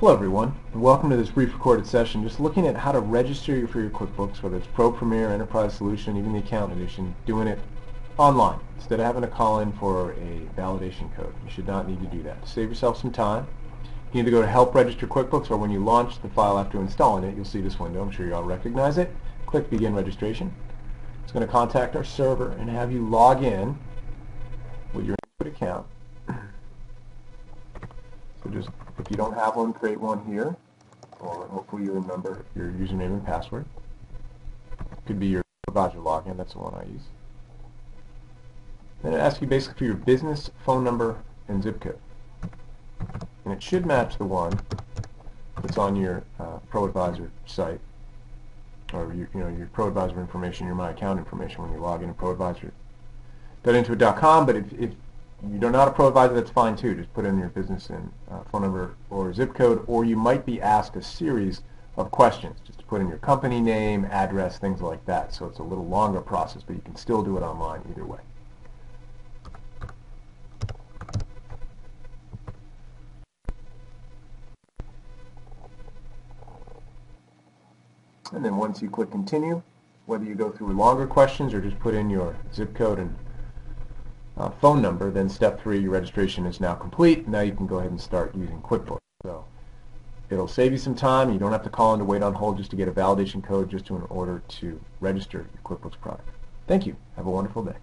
Hello everyone, and welcome to this brief recorded session just looking at how to register for your QuickBooks, whether it's Pro Premier, Enterprise Solution, even the Account Edition, doing it online instead of having to call in for a validation code. You should not need to do that. Save yourself some time, you either go to Help Register QuickBooks or when you launch the file after installing it, you'll see this window. I'm sure you all recognize it. Click Begin Registration. It's going to contact our server and have you log in with your account. Just, if you don't have one, create one here, or hopefully you remember your username and password. Could be your supervisor login, that's the one I use. Then it asks you basically for your business phone number and zip code. And it should match the one that's on your uh, ProAdvisor site, or your, you know, your ProAdvisor information, your My Account information when you log in to ProAdvisor. Not into ProAdvisor.intuit.com, but if, if you don't know how to ProAdvisor, that's fine too. Just put in your business and uh, phone number or zip code, or you might be asked a series of questions, just to put in your company name, address, things like that. So it's a little longer process, but you can still do it online either way. And then once you click continue, whether you go through longer questions or just put in your zip code and uh, phone number, then step three, your registration is now complete. Now you can go ahead and start using QuickBooks. So it'll save you some time. You don't have to call in to wait on hold just to get a validation code just to in order to register your QuickBooks product. Thank you. Have a wonderful day.